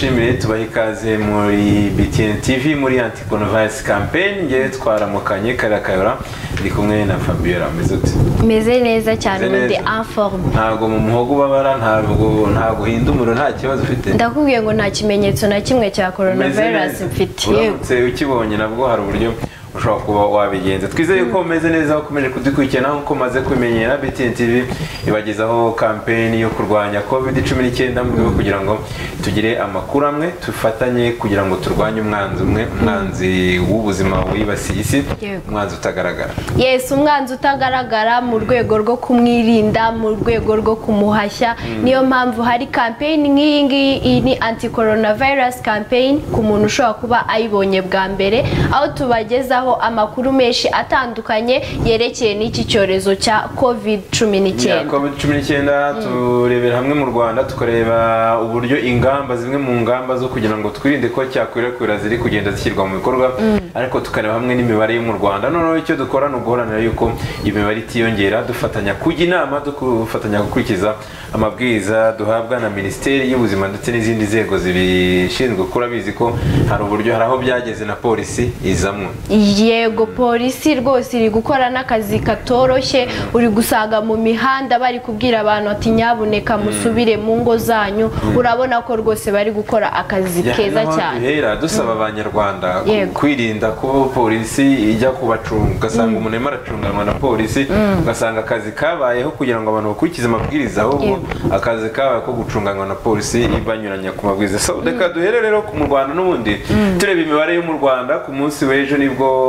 tubashimire tubahe ikaze muri BTN TV muri anti coronavirus campaign. Ngewe twaramukanye kariya kayora ndi kumwe na Fabiola ameze ute meze neza cyane Meze neza. informe ntabwo mu muhogo ubabara ntabwo ntabwo uhinda umuriro nta kibazo ufite. Ndakubwiye ngo nta kimenyetso na kimwe cya coronavirus mfite uramutse ukibonye nabwo hari uburyo ushobora kuba wabigenza. Twizeye ko umeze neza ukomeje kudukurikirana nk'uko umaze kubimenyera BTN TV ibagezaho kampeni yo kurwanya covid cumi n'icyenda mu rwego kugira ngo tugire amakuru amwe dufatanye kugira ngo turwanye umwanzi umwe umwanzi w'ubuzima wibasiye isi umwanzi utagaragara. Yes umwanzi utagaragara mu rwego rwo kumwirinda mu rwego rwo kumuhashya. Niyo mpamvu hari campaign nk'iyi ngiyi iyi ni anti coronavirus campaign ku muntu ushobora kuba ayibonye bwa mbere. Aho tubagezaho amakuru menshi atandukanye yerekeye n'iki cyorezo cya covid cumi n'icyenda covid cumi n'icyenda turebera hamwe mu rwanda tukareba uburyo ingamba zimwe mu ngamba zo kugira ngo twirinde ko cyakwirakwira ziri kugenda zishyirwa mu bikorwa ariko tukareba hamwe n'imibare yo mu rwanda. Noneho icyo dukora ni uguharanira yuko iyo mibare itiyongera dufatanya kujya inama dufatanya gukurikiza amabwiriza duhabwa na minisiteri y'ubuzima ndetse n'izindi nzego zibishinzwe kuko urabizi ko hari uburyo hari aho byageze na polisi izamwo. Yego polisi rwose iri gukora n'akazi katoroshye uri gusanga mu mihanda bari kubwira abantu ati nyabuneka musubire mu ngo zanyu. Urabona ko rwose bari gukora akazi keza cyane. dusaba abanyarwanda ku- Yego. kwirinda ko polisi ijya kubacunga. Ugasanga umuntu arimo aracunganwa na polisi ugasanga akazi kabayeho kugira ngo abantu bakurikize amabwiriza ahubwo akazi kabaye ko gucunganwa na polisi banyuranya ku mabwiriza. Reka duhere rero mu rwanda n'ubundi. Tureba imibare yo mu rwanda ku munsi w'ejo ni bwo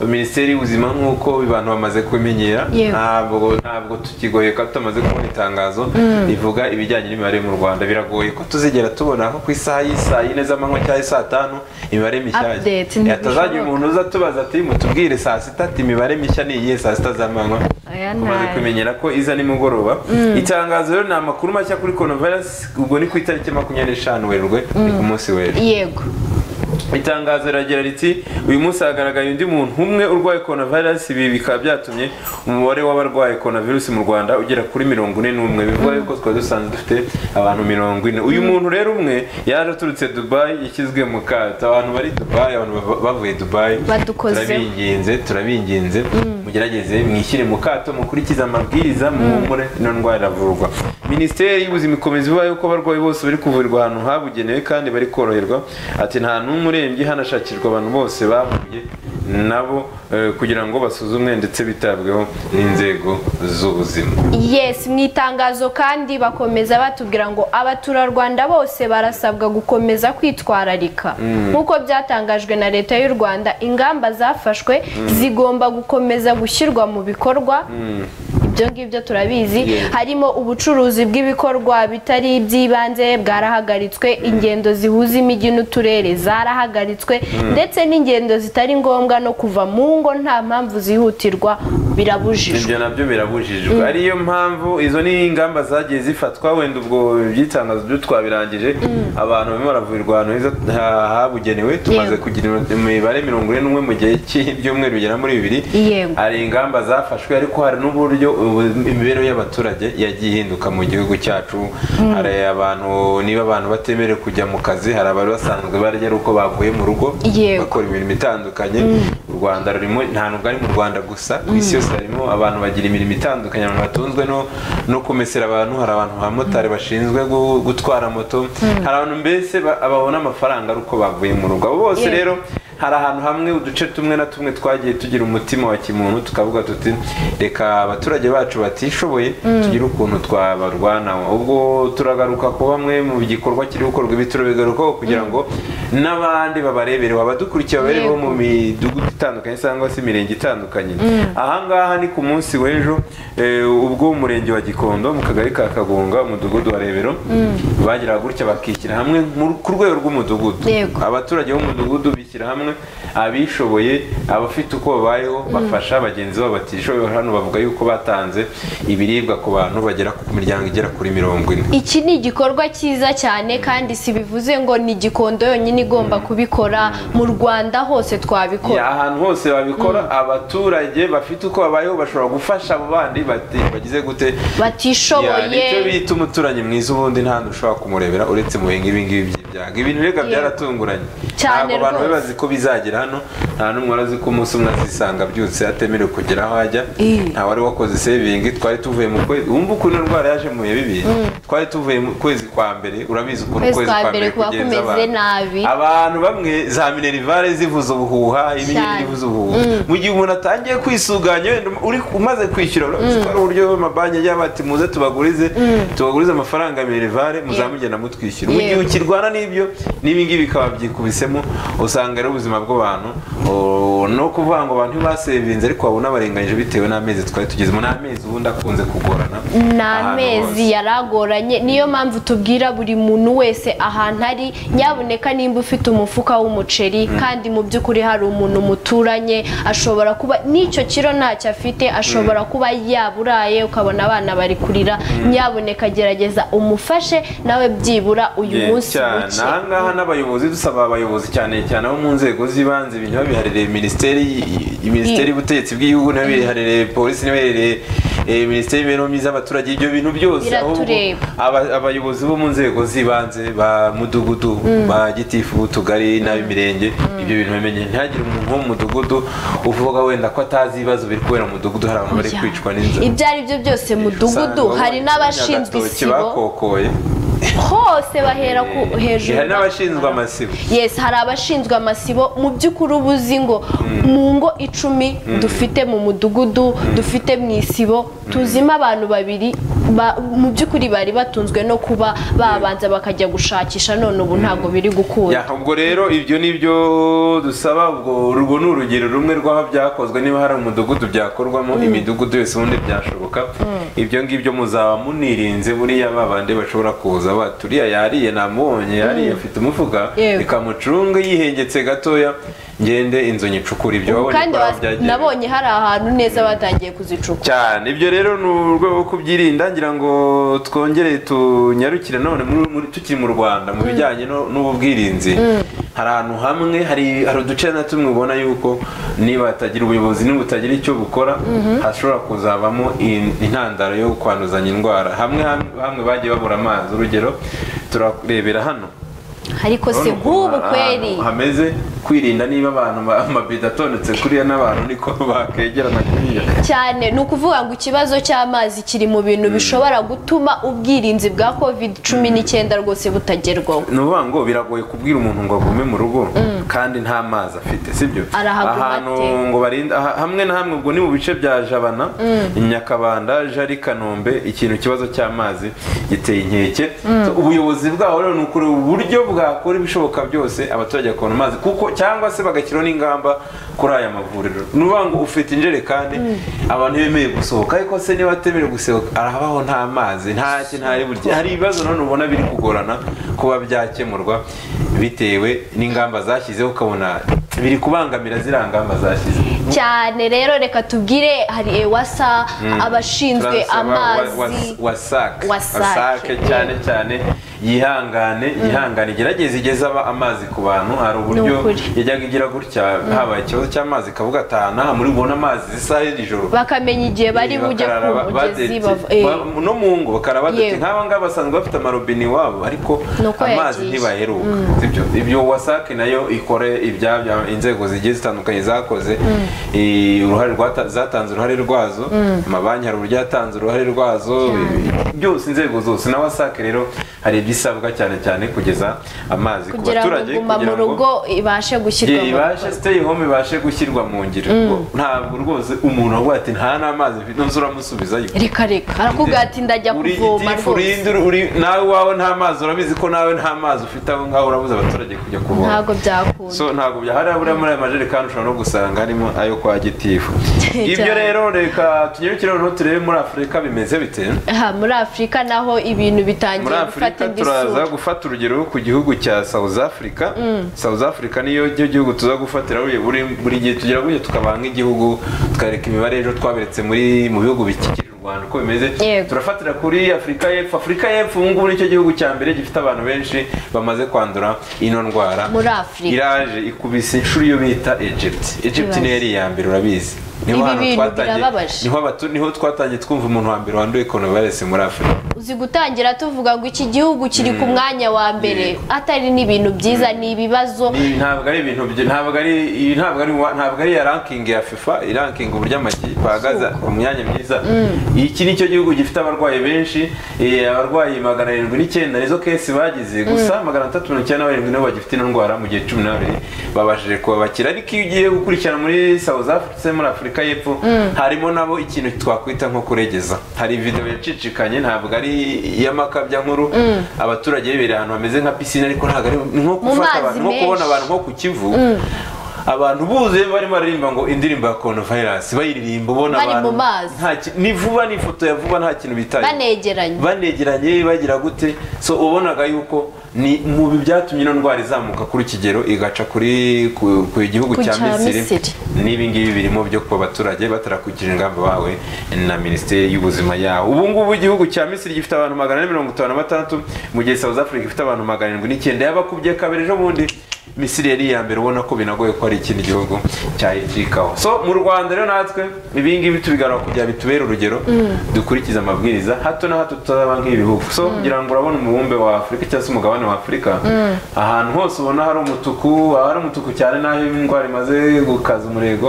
minisiteri y'ubuzima nk'uko abantu bamaze kubimenyera ntabwo ntabwo tukigoye ko tutamaze kubona itangazo rivuga ibijyanye n'imibare mu rwanda. Biragoye ko tuzigera tubona nko ku isaha y'isaa yine z'amanywa cyangwa saa tanu imibare ntibishoboka. hatazagira umuntu uza tubaza ati mutubwire saa sita ati imibare mishya ni iyihe saa sita z'amanywa? Tumaze kumenyera ko iza nimugoroba. Itangazo rero ni amakuru mashya kuri coronavirus ubwo ni ku itariki makumyabiri n'eshanu werurwe ni ku munsi w'ejo. Yego. Itangazo riragira riti uyu munsi hagaragaye undi muntu umwe urwaye coronavirus ibi bikaba byatumye umubare w'abarwaye coronavirus mu rwanda ugera kuri mirongo ine n'umwe. Bivuga yuko twari dusanzwe dufite abantu mirongo ine. Uyu muntu rero umwe yaje aturutse dubayi yashyizwe mu kato. Abantu bari dubayi abantu bavuye Badukozeho. turabinginze turabinginze. Mugerageze mwishyire mu kato mukurikize amabwiriza muhumure ino ndwara iravurwa minisiteri y'ubuzima ikomeza ivuga yuko abarwayi bose bari kuvurirwa ahantu habugenewe kandi bari koroherwa. Ati nta n'umwe urembye hanashakirwa abantu bose bahuye nabo eh, kugira ngo basuzumwe ndetse bitabweho n'inzego z'ubuzima. Yes mu itangazo kandi bakomeza batubwira ngo abaturarwanda bose barasabwa gukomeza kwitwararika. Nk'uko byatangajwe na leta y'u rwanda ingamba zafashwe zigomba gukomeza gushyirwa mu bikorwa ibyo ngibyo turabizi. Harimo ubucuruzi bw'ibikorwa bitari iby'ibanze bwarahagaritswe ingendo zihuza imijyi n'uturere zarahagaritswe ndetse n'ingendo zitari ngombwa no kuva mu ngo nta mpamvu zihutirwa birabujijwe. Ibyo na byo birabujijwe. Ariyo mpamvu izo ni ingamba zagiye zifatwa wenda ubwo ibyitangazo byo twabirangije abantu barimo baravurirwa ahantu heza ha- habugenewe. Tumaze kugira imibare mirongo ine n'umwe mu gihe cy'ibyumweru bigera muri bibiri. Hari ingamba zafashwe ariko hari n'uburyo ubu- imibereho y'abaturage yagiye ihinduka mu gihugu cyacu. Hari abantu niba abantu batemerewe kujya mu kazi hari abari basanzwe barya ari uko bavuye mu rugo bakora imirimo itandukanye. Rwanda rurimo nta nubwo ari mu rwanda gusa ku isi yose harimo abantu bagira imirimo itandukanye abantu batunzwe no, kumesera abantu hari abantu bamotari bashinzwe gu- gutwara moto hari abantu mbese ba- babona amafaranga ari uko bavuye mu rugo. Abo bose rero hari ahantu hamwe uduce tumwe na tumwe twagiye tugira umutima wa kimuntu tukavuga tuti reka abaturage bacu batishoboye tugire ukuntu twabarwanaho ubwo turagaruka ku bamwe mu gikorwa kiri gukorwa ibitaro bigarukaho kugira ngo n'abandi babarebereho abadukurikiye babarebeho mu midugudu itandukanye cyangwa se imirenge itandukanye. Ahangaha ni ku munsi w'ejo eh, ubwo umurenge wa gikondo mu kagari ka kagunga umudugudu wa rebero bagiraga gutya bakishyira hamwe ku rwego rw'umudugudu. Abaturage b'umudugudu bishyira hamwe hamwe abishoboye abafite uko babayeho bafasha bagenzi babo batishoboye. Hano bavuga yuko batanze ibiribwa ku bantu bagera ku miryango igera kuri mirongo ine. Iki ni igikorwa cyiza cyane kandi si bivuze ngo ni gikondo yonyine igomba kubikora mu rwanda hose twabikora. Ahantu hose babikora abaturage bafite uko babayeho bashobora gufasha abo bandi bagize gute? Ya, ni cyo batishoboye bita umuturanyi mwiza ubundi nta ushobora kumurebera uretse mu ibi ngibi by'ibyago ibintu Yego. byaratunguranye. Ntabwo abantu rwose. bazi ko bizagera hano nta n'umwe wari ko umunsi umwe azisanga abyutse atemerewe kugera aho ajya. Eh. nta wari wakoze sevingi twari tuvuye mu kwezi wumva ukuntu indwara yaje mu bihe bibiri twari tuvuye mu kwezi kwa mbere urabizi ukuntu Ukwezi kwa mbere kuba kumeze nabi. Abantu bamwe za minerivare zivuza ubuhuha imyenyeri Cyane. ivuza ubuhuha. Mu gihe umuntu atangiye kwisuganya wenda uri umaze kwishyura urabizi ko ari uburyo amabanki agira bati muze tubagurize tubagurize amafaranga minerivare muzamugenda mutwishyura mu gihe ukirwana n'ibyo n'ibi ngibi bikaba byikubisemo usanga rero ubuzima bw'abantu no kuvuga ngo abantu ntibasevinze ariko babona barenganyije bitewe n'amezi twari tugezemo n'amezi ubundi akunze kugorana ni amezi yaragoranye. Niyo mpamvu tubwira buri muntu wese ahantu ari nyabuneka nimba ufite umufuka w'umuceri kandi mu by'ukuri hari umuntu muturanye ashobora kuba n'icyo kiro ntacyo afite ashobora kuba yaburaye ukabona abana bari kurira. Nyabuneka gerageza umufashe nawe byibura uyu munsi muke ahangaha n'abayobozi dusaba abayobozi cyane cyane abo mu nzego z'ibanze ibintu babihaririye minisiteri minisiteri y'ubutegetsi bw'igihugu ntibabihaririye polisi ntibabihaririye eh, minisiteri y'imibereho myiza y'abaturage ibyo bintu byose. Abayobozi bo mu nzego z'ibanze ba mudugudu ba gitifu b'utugari n'ab'imirenge ibyo bintu bamenye ntihagire umuntu wo mu mudugudu uvuga wenda ko atazi ibibazo biri kubera mu mudugudu hari abantu bari kwicwa n'inzara. Ibyo ari byo byose mudugudu hari n'abashinzwe isibo. Hose bahera hejuru. Hari n'abashinzwe amasibo. Yes hari abashinzwe amasibo. Mu by'ukuri uba uzi ngo mu ngo icumi dufite mu mudugudu dufite mu isibo tuzimo abantu babiri. Ba- mu by'ukuri bari batunzwe no kuba babanza bakajya gushakisha none ubu ntabwo biri gukunda ubwo rero ibyo ni byo dusaba ubwo urwo ni urugero rumwe rw'aho byakozwe. Niba hari umudugudu byakorwamo imidugudu yose ubundi byashoboka. Ibyo ngibyo muzaba munirinze buriya ba bandi bashobora kuza bati uriya yariye namubonye yariye afite umufuka mucunge yihengetse gatoya ngende inzu nyicukura ibyo wabonye nabonye hari ahantu neza batangiye kuzicukura. Cyane. Ibyo rero ni urwego rwo kubyirinda ngira ngo twongere tunyarukire. None tukiri mu rwanda mu bijyanye no- n'ubu bwirinzi hari ahantu hamwe hari uduce na tumwe ubona yuko niba hatagira ubuyobozi nibutagira icyo bukora hashobora kuzavamo in- intandaro yo kwanduzanya indwara. Hamwe hamwe bagiye babura amazi. Urugero turarebera hano. Ariko ukuntu nk'ubu kweri hameze kwirinda niba abantu ma- amabido atondetse kuriya n'abantu niko bakegerana kuriya cyane ni ukuvuga ngo ikibazo cy'amazi kiri mu bintu bishobora gutuma ubwirinzi bwa covid cumi n'icyenda rwose butagerwaho. Ni ukuvuga ngo biragoye kubwira umuntu ngo agume mu rugo kandi nta mazi afite sibyo ahantu ngo barinde hamwe na hamwe ubwo ni mu bice bya jabana nyakabanda jari kanombe ikintu ikibazo cy'amazi giteye inkeke. Ubuyobozi bwaho rero ni ukureba uburyo bwakora ibishoboka byose abaturage bakabona amazi. Kuko cyangwa se bagashyiraho n'ingamba kuri aya mavuriro. Ni ukuvuga ngo ufite injerekani abantu bemeye gusohoka. Ariko se niba atemerewe gusohoka arabaho nta mazi nta kintu burya hari ibibazo none ubona biri kugorana kuba byakemurwa bitewe n'ingamba zashyizeho ukabona biri kubangamira ziriya ngamba zashyize. Cyane rero reka tubwire hari ewasa abashinzwe Turasaba wa- amazi. wa- wasake Wasake, wasake cyane cyane. Yihangane yihangane. Igerageze igeze aba- amazi ku bantu hari uburyo yajyaga igira gutya. Habaye ikibazo cy'amazi ikavuga atahana muri bubona amazi isaha y'ijoro. Bakamenya igihe bari bujye ku mugezi eh, no mu ngo bakara Yewe. nk'aba ngaba basanzwe bafite amarobine iwabo ariko amazi ntibaheruka. Sibyo ibyo? Wasake na yo ikore ibyabyo inzego zigiye zitandukanye zakoze. Uruhare zatanze uruhare rwazo. Amabanki hari uburyo yatanze uruhare rwazo. Byose inzego zose. Na wasake rero hari ibyo isabwa cyane cyane kugeza amazi ku kugira ngo baturage mu kugira ngo rugo ibashe gushyirwa mu ibashe bikorwa. stay home ibashe gushyirwa mu ngiro. Ntabwo rwose umuntu avuga ati nta n'amazi mfite ntuzi uramusubizayo. Reka reka. Arakubwira ati ndajya kuvoma rwose. Nawe iwawe nta mazi urabizi ko nawe nta mazi ufite aho ngaho urabuza abaturage kujya kuvoma. Ntabwo byakunda. So ntabwo byahari buriya muri aya majerekani ushobora no gusanga harimo ayo kwa gitifu. Ibyo rero reka tunyarukire noneho turebe muri afurika bimeze bite? Aha, muri afurika naho ibintu bitangiye muri afurika ifata indi turaza gufata urugero ku gihugu cya South Africa. South Africa niyo gihugu tuza gufatira buri gihe tugira gutya tukabanga igihugu tukareka imibare ejo twaberetse mu bihugu bikikije. Rwanda uko bimeze? Turafatira kuri Afurika y'Epfo. Afurika y'Epfo ubu ngubu ni cyo gihugu cya mbere gifite abantu benshi bamaze kwandura ino ndwara. Muri Afurika. iraje ikubise inshuro iyo bita Egypt. Egypt Ibaze. niyo yari iya mbere urabizi. Niho twatangiye- twumva umuntu wa mbere wanduye coronavirus muri Afurika uzi gutangira tuvuga ngo iki gihugu kiri ku mwanya wa mbere. Atari n'ibintu byiza ni ibibazo. Ntabwo ari ibintu ntabwo ari ntabwo ari ya ranking ya FIFA iranking uburyo amakipe ahagaze ku myanya myiza. Iki ni cyo gihugu gifite abarwayi benshi. Eh, abarwayi magana arindwi n'icyenda nizo kesi bagize. Gusa magana atatu mirongo icyenda barindwi nibo bagifite ino ndwara mu gihe cumi n'abiri. Babashije kubakira ariko iyo ugiye gukurikirana muri South Africa se muri Afurika y'Epfo harimo nabo ikintu twakwita nko kuregeza. Hari video yacicikanye ntabwo ari iy'amakabya nkuru. Abaturage bibereye ahantu hameze nka pisine ariko ntabwo ari ni nko gufata abantu nko kubona abantu nko ku kivu. Abantu buzuye barimo baririmba ngo indirimbo ya coronavirus bayiririmba ubona abantu ni vuba ni ifoto ya vuba nta kintu bitaye banegeranye. Banegeranye bagira gute? So ubonaga yuko ni mu byatumye ino ndwara izamuka kuri kigero igaca kuri ku, gihugu cya Misiri. n'ibi ngibi birimo byo kuba abaturage batarakurikije ingamba bawe na minisiteri y'ubuzima yaho. Ubu ngubu igihugu cya Misiri gifite abantu magana ane mirongo itanu na batandatu mu gihe South Africa ifite abantu magana arindwi n'icyenda. Yabakubye kabiri ejo bundi Misiri yari iya mbere ubona ko binagoye ko hari ikindi gihugu cyayicikaho so mu Rwanda rero natwe ibi ngibi tubigarura kugira bitubere urugero dukurikize amabwiriza hato na hato tutazaba nk'ibi bihugu so kugira ngo urabona umubumbe wa Afurika cyangwa se umugabane wa Afurika ahantu hose ubona hari umutuku haba hari umutuku cyane n'aho indwara imaze gukaza umurego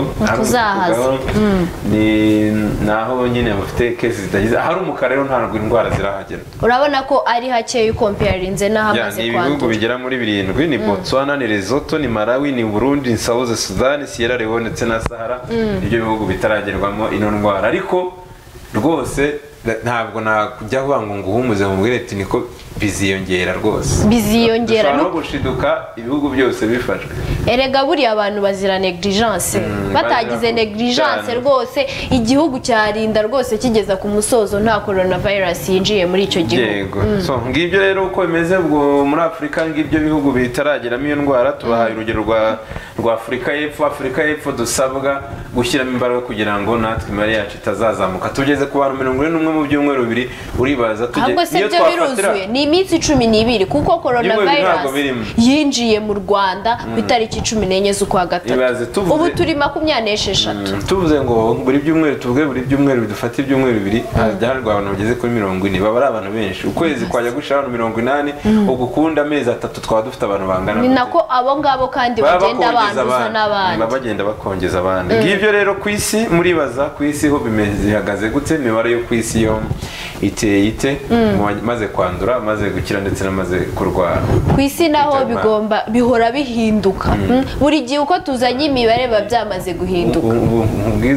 ni naho nyine bafite kesi zidagize. Ahari umukara rero ntabwo indwara zirahagera. Urabona ko ari hakeya ukomparinze Ya, n'ahamaze ni ibihugu kwandura bigera muri birindwi ni Botswana ni Lesotho ni Malawi ni Burundi ni South Sudan Sierra Leone ndetse na Sahara ni byo bihugu bitaragerwamo ino ndwara. Ariko rwose ntabwo nakujya kuvuga ngo nguhumuze mu ati niko biziyongera rwose. Biziyongera no gushiduka ibihugu byose bifashwe. Erega buriya abantu bazira negligence batagize bazira negligence rwose. Igihugu cyarinda rwose kigeza ku musozo nta coronavirus yinjiye muri icyo gihugu. Yego. So ngibyo rero uko bimeze ubwo muri afurika ngibyo bihugu bitarageramo iyo ndwara tubahaye urugero rwa afurika y'epfo. Afurika y'epfo dusabwa gushyiramo imbaraga kugira ngo natwe imibare yacu itazazamuka. Tugeze ku bantu mirongo ine n'umwe mu byumweru bibiri uribaza tujye byo twafatira- ni iminsi cumi n'ibiri kuko coronavirus birimo. yinjiye mu rwanda ku itariki cumi n'enye z'ukwa gatatu. Ubu turi makumyabiri n'esheshatu. Mm, tuvuze ngo buri byumweru tuvuge buri byumweru dufate ibyumweru bibiri hajya harwa abantu bageze kuri mirongo ine. Baba ari abantu benshi. Ukwezi kwajya gushira abantu mirongo inani ubwo ukundi amezi atatu twaba dufite abantu bangana ni nako abo ngabo kandi bagenda banduza abandi. n'abandi. Bagenda bakongeza abandi. Ngibyo rero ku isi muribaza ku isi ho bihagaze gute imibare yo ku isi yo iteye ite? Mu maze kwandura maze gukira ndetse n'amaze kurwara. Ku isi naho bigomba bihora bihinduka. Mm. buri gihe uko tuzanye imibare biba byamaze guhinduka.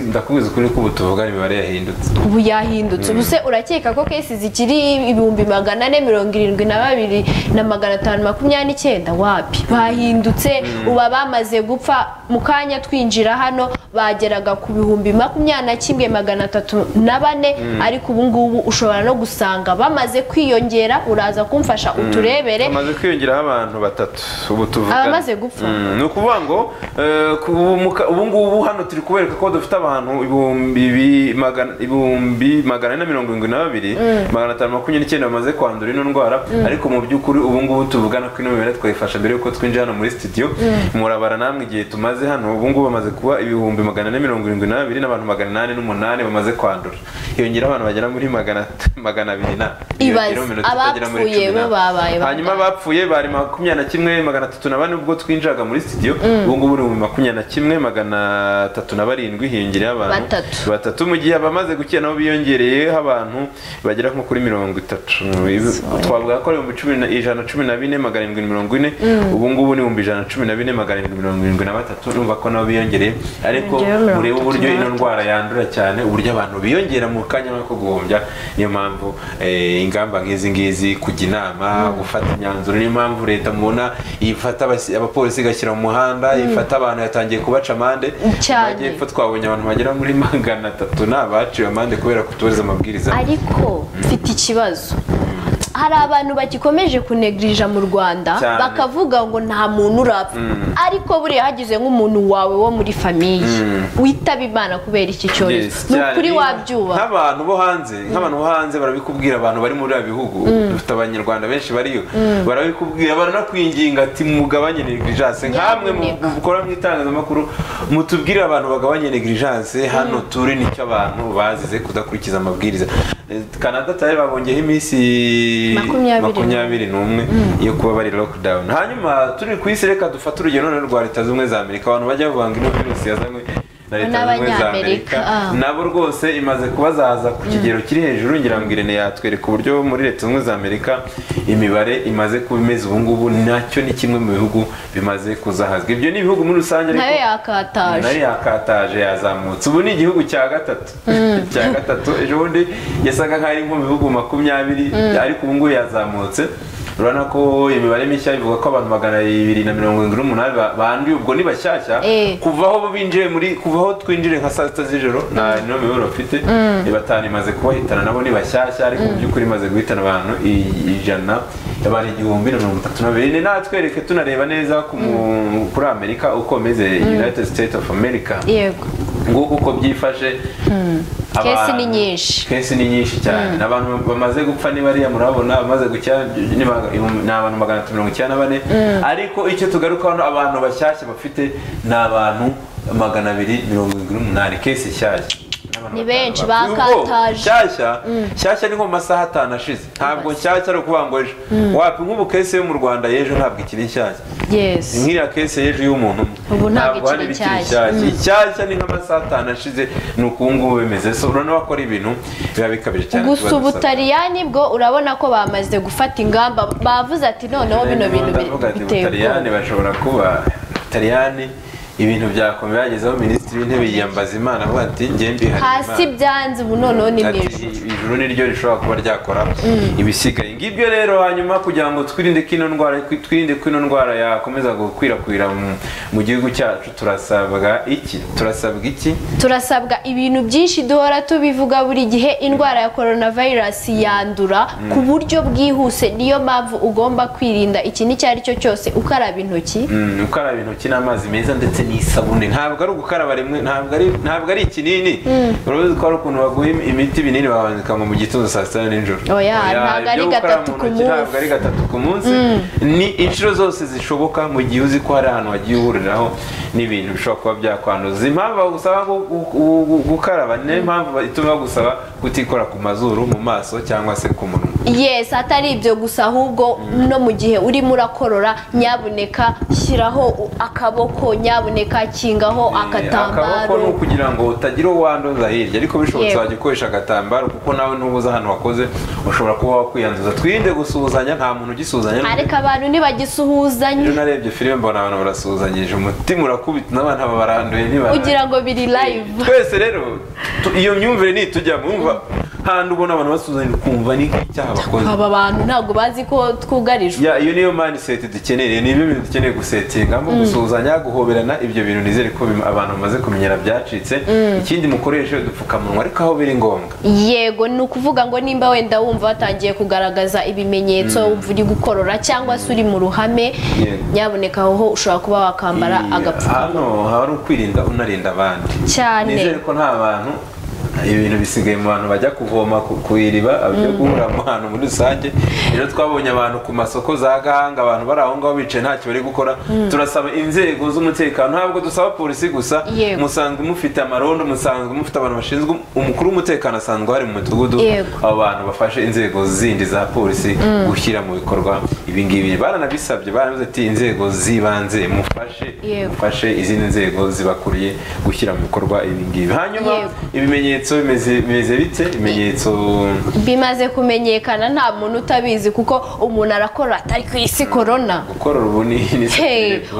Ndakubwiza ukuri ko ubu tuvuga imibare yahindutse. Ubu yahindutse. Ubu se urakeka ko kesi zikiri ibihumbi magana ane mirongo irindwi na babiri na magana atanu makumyabiri n'icyenda wapi? Bahindutse. Ubu bamaze gupfa. Mu kanya twinjira hano bageraga ku bihumbi makumyabiri na kimwe magana atatu na bane. Ariko ubu ngubu ushobora no gusanga bamaze kwiyongera uraza kumfasha uturebere. Hamaze kwiyongeraho abantu batatu ubu tuvuga. Abamaze gupfa? Mm, ni ukuvuga ngo eh, ubu ngubu hano turi kubereka ko dufite abantu ibihumbi bi- magana- ane na mirongo irindwi na babiri magana atanu makumyabiri n'icyenda bamaze kwandura ino ndwara. Ariko mu by'ukuri ubu ngubu tuvugana ko ino mibare twayifasha mbere yuko twinjira hano muri studio. Murabara namwe igihe tumaze hano ubu ngubu bamaze kuba ibihumbi magana ane mirongo irindwi na babiri n'abantu magana inani n'umunani bamaze kwandura. Hiyongeraho abantu bagera muri magana magana abiri na abapfuye bo babaye hanyuma abapfuye bari makumyabiri na kimwe magana atatu na bane ubwo twinjiraga muri studio. Ubu ngubu ni mu makumyabiri na kimwe magana atatu na barindwi hiyongereyeho abantu. Batatu. mu gihe abamaze gukira nabo biyongereyeho abantu bagera nko kuri mirongo itatu. Twavuga ko ari ibihumbi ijana na cumi na bine magana arindwi mirongo ine. Ubu ngubu ni ibihumbi ijana na cumi na bine magana arindwi mirongo irindwi na batatu. Urumva ko nabo biyongereye. Ariko murebe uburyo ino ndwara yandura cyane uburyo abantu biyongera mu kanya ko guhombya niyo mpamvu eh, ingamba nk'izi ngizi kujya inama gufata imyanzuro niyo mpamvu leta mubona ifata abapolisi igashyira mu muhanda ifata abantu yatangiye kubaca amande. Cyane. majyepfo twabonye abantu bagera muri magana atatu ni abaciwe amande kubera kutubahiriza amabwiriza. Ariko mfite ikibazo. Hari abantu bagikomeje kunegirija mu rwanda bakavuga ngo nta muntu urapfa. Ariko buriya hagize nk'umuntu wawe wo muri famiye witaba imana kubera iki cyorezo? Ni ukuri wabyubaha nk'abantu bo hanze nk'abantu bo hanze barabikubwira abantu bari muri ibi bihugu. Dufite abanyarwanda benshi bariyo. Barabikubwira baranakwinginga ati mugabanye negligence nk'amwe mukora mu itangazamakuru mutubwire abantu bagabanye negligence hano turi ni cyo abantu bazize kudakurikiza amabwiriza. Canada tari babongeho iminsi Makumyabiri. n'umwe yo kuba bari lockdown. Hanyuma turi ku isi reka dufate urugero none rwa leta zunze ubumwe za amerika. Abantu bajya bavuga ngo ino virusi yazanywe na leta zunze za amerika. ah. nabo rwose imaze kubazaza ku kigero kiri hejuru ngira ngo irene yatwereka uburyo muri leta zunze za amerika imibare imaze kuba imeze ubu ngubu na cyo ni kimwe mu bihugu bimaze kuzahazwa. Ibyo ni ibihugu muri rusange ariko na yo yakataje. na yo yakataje yazamutse. Ubu ni igihugu cya gatatu. Cya gatatu. Ejo bundi yasaga nk'aho ari nko mu bihugu makumyabiri ariko ubu ngubu yazamutse. Urabona ko imibare mishya ivuga ko abantu magana abiri na mirongo irindwi n'umunani ba- banduye ubwo ni bashyashya. Eh. kuva aho binjiye muri kuva aho twinjire nka saa sita z'ijoro nta niyo mibare bafite batanu imaze kubahitana nabo ni bashyashya ariko mu by'ukuri imaze guhitana abantu ijana abantu igihumbi na mirongo itatu na babiri ni natwereke tunareba neza kuri amerika uko meze united states of america. Yego. Nguko uko byifashe. Kesi abantu- ni nyinshi. kesi ni nyinshi cyane. Abantu bamaze gupfa ni bariya murabona bamaze gukira ni ba- ni abantu magana atatu mirongo icyenda na bane ariko icyo tugarukaho hano, abantu bashyashya bafite ni abantu magana abiri mirongo irindwi n'umunani. Kesi nshyashya Ni benshi, bakataje. nshyashya nshyashya ni nko mu masaha atanu ashize. Ntabwo nshyashya ari ukuvuga ngo ejo. Wapi nk'ubu kesi yo mu rwanda y'ejo ntabwo ikiri nshyashya nk'iriya kese y'ejo y'umuntu umwe. Ntabwo hari ikiri ibikiri nshyashya. nshyashya nshyashya ni nk'amasaha atanu ashize ni uku ngubu bimeze. So urabona ko ari ibintu biba bikabije cyane gusa ubutaliyani bwo urabona ko bamaze gufata ingamba. Bavuze ati noneho bino bintu bi- Ndavuga ati biteye ubutaliyani bashobora kuba ubutaliyani ibintu byakomeye bagezeho minisitiri w'intebe yiyambaza imana avuga ati mbihariye hasi Imana." byanze ubu noneho ni mu ijuru ijuru ni ryo rishobora kuba ryakora ibisigaye. Ngibyo rero hanyuma kugira ngo twirinde ko ino ndwara twirinde ko ino ndwara yakomeza gukwirakwira mu- gihugu cyacu turasabwa iki? Turasabwa iki? Turasabwa ibintu byinshi duhora tubivuga buri gihe indwara ya coronavirus yandura ku buryo bwihuse. Niyo mpamvu ugomba kwirinda ikintu icyo ari cyo cyose ukaraba intoki. Mm, gukaraba intoki n'amazi meza ndetse n'isabune. Ntabwo ari ugukaraba rimwe ntabwo ari ikinini. Urabizi ko hari ukuntu baguha im- imiti ibinini babandika ngo mu gitondo saa sita nijoro. Oya, ntabwo ari gatatu ku munsi. munsi. Ni inshuro zose zishoboka mu gihe uzi ko hari ahantu wagiye uhuriraho n'ibintu bishobora kuba byakwanduza. Impamvu bagusaba gu- gu- gu- gu- gukaraba niyo mpamvu ituma bagusaba kutikora ku mazuru mu maso cyangwa se ku munwa. Yes atari ibyo gusa ahubwo no mu gihe urimo urakorora nyabuneka shyiraho akaboko nyabuneka kingaho akaboko ni agatambaro ukugira ngo utagira uwo wanduza hirya ariko bishobotse wajya ukoresha agatambaro kuko nawe ntubuze ahantu wakoze ushobora kuba wakwiyanduza. Twirinde gusuhuzanya nta muntu ugisuhuzanya ariko abantu ntibagisuhuzanye iyo narebye filime mbona abantu barasuhuzanyije umutima urakubita n'abantu aba baranduye ntibara ugira ngo biri live. Twese rero iyo myumvire nitujya mwumva. Handi ubona abantu basuhuzanya ukumva ni nk'icyaha bakoze. Aba bantu ntabwo bazi ko twugarijwe. Iyo niyo mindset dukeneye. Ni ibyo bintu dukeneye gusetinga mu gusuhuzanya guhoberana ibyo bintu nizere ko abantu bamaze kumenyera byacitse. Ikindi mukoreshe udupfukamunwa ariko aho biri ngombwa. Yego ni ukuvuga ngo nimba wenda wumva watangiye kugaragaza ibimenyetso wumva uri gukorora cyangwa se uri mu ruhame Yego. nyabuneka aho ushobora kuba wakambara agapfukamunwa. Hano hari ukwirinda unarinda abandi. Cyane. Nizere ko nta bantu ibintu bisigaye mu bantu bajya kuvoma ku iriba byo guhura mu hantu muri rusange. Rero twabonye abantu ku masoko za gahanga abantu bari aho ngaho bicaye ntacyo bari gukora. Turasaba inzego z'umutekano ntabwo dusaba polisi gusa. Musanzwe mufite amarondo musanzwe mufite abantu bashinzwe umukuru w'umutekano asanzwe hari mu mudugudu. Yego. abo bantu bafashe inzego zindi za polisi gushyira mu bikorwa ibingibi baranabisabye baravuze ati inzego z'ibanze mufashe mufashe izindi nzego zibakuriye gushyira mu bikorwa ibingibi hanyuma Yego. Ibimenyetso bimeze bite? Ibimenyetso bimaze kumenyekana nta muntu utabizi kuko umuntu arakorora atari ku isi korona gukorora ubu ni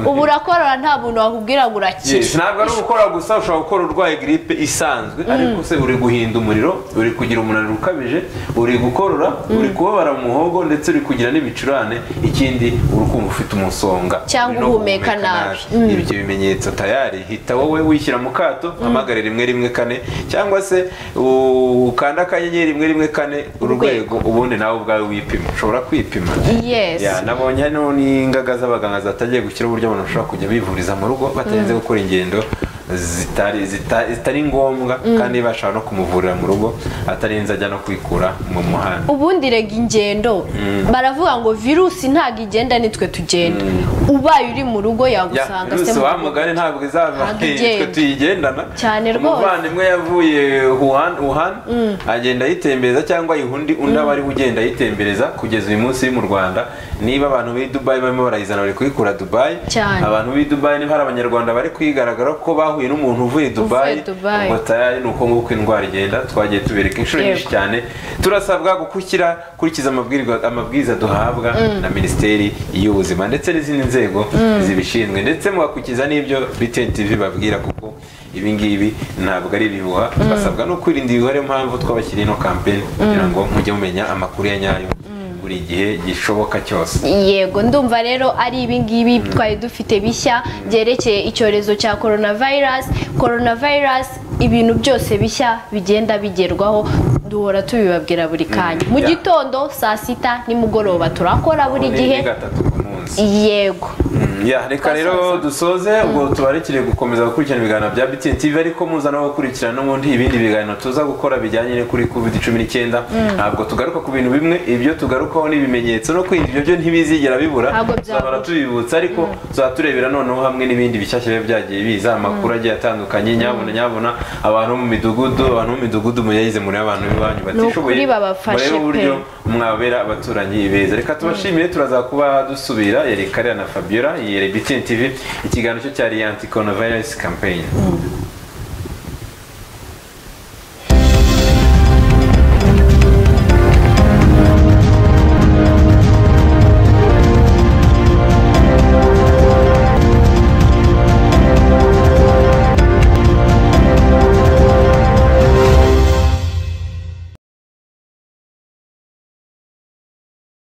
ubu urakorora nta muntu wakubwira ngo urakira Yes, ntabwo ari ugukora gusa ushobora gukora urwaye gripe isanzwe. Ariko se uri guhinda umuriro uri kugira umunaniro ukabije uri gukorora uri kubabara mu muhogo ndetse uri kugira n'ibicurane. Ikindi uri kumva ufite umusonga. Cyangwa uhumeka nabi. ibyo bimenyetso tayari. Hita wowe wishyira mu kato hamagare rimwe rimwe kane. Cyangwa se se ukanda akanyenyeri rimwe rimwe kane urwego ubundi nawe ubwawe wipima. Ushobora kwipima? Nabonye hano n'ingaga z'abaganga zatagiye gushyira uburyo abantu bashobora kujya bivuriza mu rugo batarinze gukora ingendo zitari zita- zitari ngombwa kandi bashobora no kumuvurira mu rugo atarinze ajya no kwikura mu muhanda. Ubundi rega ingendo. Baravuga ngo virusi ntabwo igenda nitwe tugenda. Ubaye uri mu rugo Ya, yagusanga mu wa mugani ntabwo izava. Ntabwo twe igenda. tuyigendana. Cyane rwose. umuvandimwe yavuye Wuhan agenda ayitembereza cyangwa undi aba ari we ugenda ayitembereza kugeza uyu munsi mu Rwanda. Niba abantu b'i Dubai barimo barayizana bari kuyikura Dubai. Cyane. abantu b'i Dubai niba hari abanyarwanda bari kwigaragara ko bahuye n'umuntu uvuye Dubai. ngo tayari ni uko nguko indwara igenda twagiye tubereka inshuro nyinshi cyane. Turasabwa gukukira kurikiza amabwiriza duhabwa na minisiteri y'ubuzima ndetse n'izindi nzego zibishinzwe. Ndetse mugakurikiza n'ibyo BTN TV babwira kuko ibi ngibi ntabwo ari ibihuha. Basabwa no kwirinda ibihuha ariyo mpamvu twabashyiriye ino kampeni kugira ngo mujye mumenya amakuru ya nyayo. Buri gihe gishoboka cyose. Yego ndumva rero ari ibingibi twari dufite bishya byerekeye icyorezo cya coronavirus. Coronavirus ibintu byose bishya bigenda bigerwaho duhora tubibabwira buri kanya. Mu gitondo saa sita nimugoroba turakora buri gihe. yego. Reka rero dusoze ubwo tubarekere gukomeza gukurikirana ibiganiro bya BTN TV ariko muza no gukurikirana n'ubundi ibindi biganiro tuza gukora bijyanye kuri covid cumi n'icyenda. Ntabwo tugaruka ku bintu bimwe ibyo tugarukaho n'ibimenyetso no kwirinda ibyo byo ntibizigera bibura. Byabura. tubibutsa ariko tuzaba turebera noneho hamwe n'ibindi bishyashya biba byagiye biza. Amakuru agiye atandukanye nyabona nyabona abantu mu midugudu abantu mu midugudu muyayize muri abantu b'iwanyu batishoboye. murebe uburyo mwabera abaturanyi beza. Reka tubashimire turaza kuba dusubira yari Karera na Fabiola iyi BTN TV ikiganiro cyo cyari anti coronavirus campaign